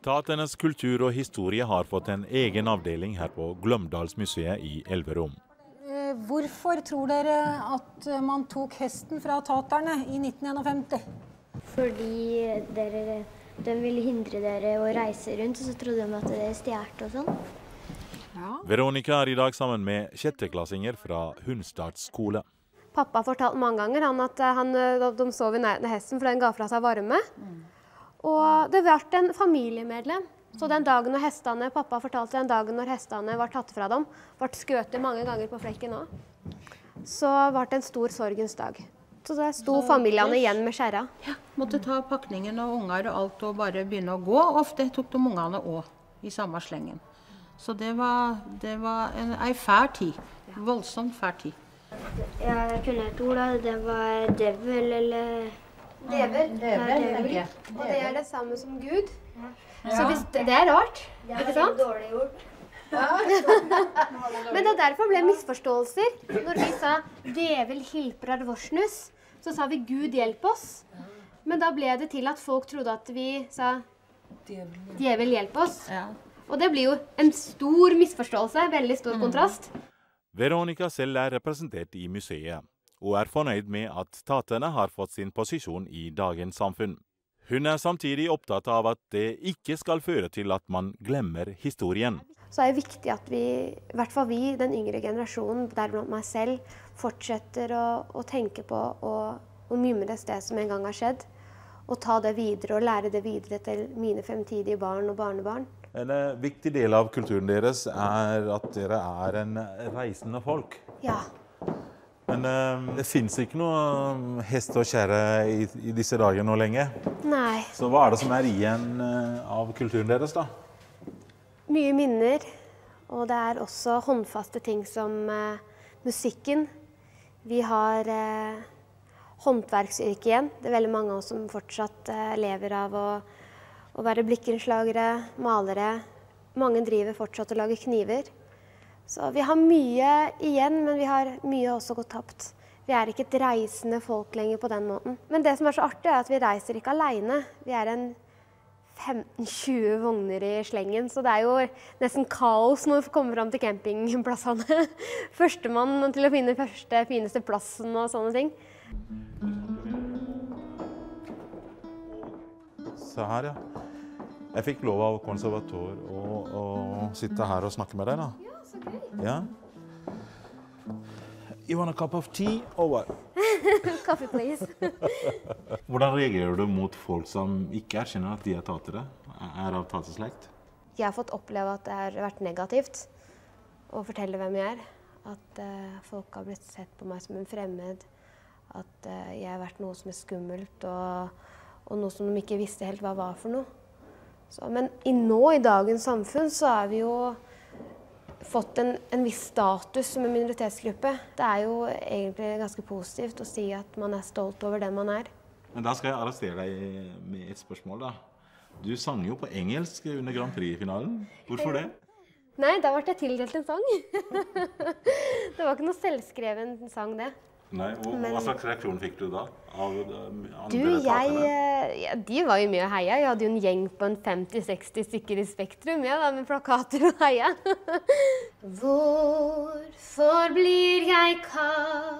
Taternes kultur og historie har fått en egen avdeling her på Glømdalsmuseet i Elverum. Eh, hvorfor tror dere at man tok hesten fra taterne i 1951? Fordi dere, de ville hindre dere å reise rundt, og så trodde de at dere stjal og sånn. Ja. Veronica er i dag sammen med sjetteklassinger fra Hunstad skole. Pappa fortalt mange ganger han at eh, han, eh, de sov i nærheten av hesten, for den ga fra seg varme. Og det ble en familiemedlem. Så den dagen når hestene, pappa fortalte den dagen når hestene var tatt fra dem, ble skutt mange ganger på flekken òg, så ble det en stor sorgens dag. Så der sto familiene igjen med skjæra. Ja, måtte ta pakningen og unger og alt og bare begynne å gå. Ofte tok de ungene òg i samme slengen. Så det var, det var en, ei fæl tid. Voldsomt fæl tid. Jeg kunne et ord, da. Det var devil eller Devel. devil. Og det er det samme som Gud. Så hvis, det er rart, ikke sant? Dårlig gjort. Men det er derfor ble misforståelser. Når vi sa 'djevel hilprar vorsnus', så sa vi 'Gud hjelp oss'. Men da ble det til at folk trodde at vi sa 'djevel hjelp oss'. Og det blir jo en stor misforståelse. Veldig stor kontrast. Veronica selv er representert i museet, og er fornøyd med at taterne har fått sin posisjon i dagens samfunn. Hun er samtidig opptatt av at det ikke skal føre til at man glemmer historien. Så er det viktig at vi, i hvert fall vi, den yngre generasjonen, deriblant meg selv, fortsetter å, å tenke på og, og mimres det som en gang har skjedd. Og ta det videre og lære det videre til mine fremtidige barn og barnebarn. En eh, viktig del av kulturen deres er at dere er en reisende folk. Ja. Men uh, det fins ikke noe eh, hest og kjerre i, i disse dager nå lenger. Nei. Så hva er det som er igjen eh, av kulturen deres, da? Mye minner. Og det er også håndfaste ting som uh, musikken. Vi har uh, håndverksyrke igjen. Det er veldig mange av oss som fortsatt lever av å, å være blikkenslagere, malere. Mange driver fortsatt og lager kniver. Så vi har mye igjen, men vi har mye også gått tapt. Vi er ikke et reisende folk lenger på den måten. Men det som er så artig, er at vi reiser ikke aleine. Vi er en 15-20 vogner i slengen, så det er jo nesten kaos når vi kommer fram til campingplassene. Førstemann til å finne første, fineste plassen og sånne ting. Se her, ja. Jeg fikk lov av konservator å, å sitte her og snakke med deg, da. Ja, så gøy. Ja. You want a cup of tea or what? Coffee, please. Hvordan reagerer du mot folk som ikke erkjenner at de er tatere? Er av taterslekt? Jeg har fått oppleve at det har vært negativt å fortelle hvem jeg er. At uh, folk har blitt sett på meg som en fremmed. At uh, jeg har vært noe som er skummelt, og, og noe som de ikke visste helt hva var for noe. Så, men i nå, i dagens samfunn, så er vi jo fått en, en viss status som en minoritetsgruppe. Det er jo egentlig ganske positivt å si at man er stolt over den man er. Men da skal jeg arrestere deg med et spørsmål, da. Du sang jo på engelsk under Grand Prix-finalen. Hvorfor det? Nei, da ble jeg tildelt en sang. det var ikke noe selvskreven sang, det. Nei, og, Men- Hva slags reaksjon fikk du da? Av av andre Du, jeg eh, ja, De var jo mye og heia. Jeg hadde jo en gjeng på en 50-60 stykker i Spektrum ja, da, med plakater og heia. Hvorfor blir jeg kalt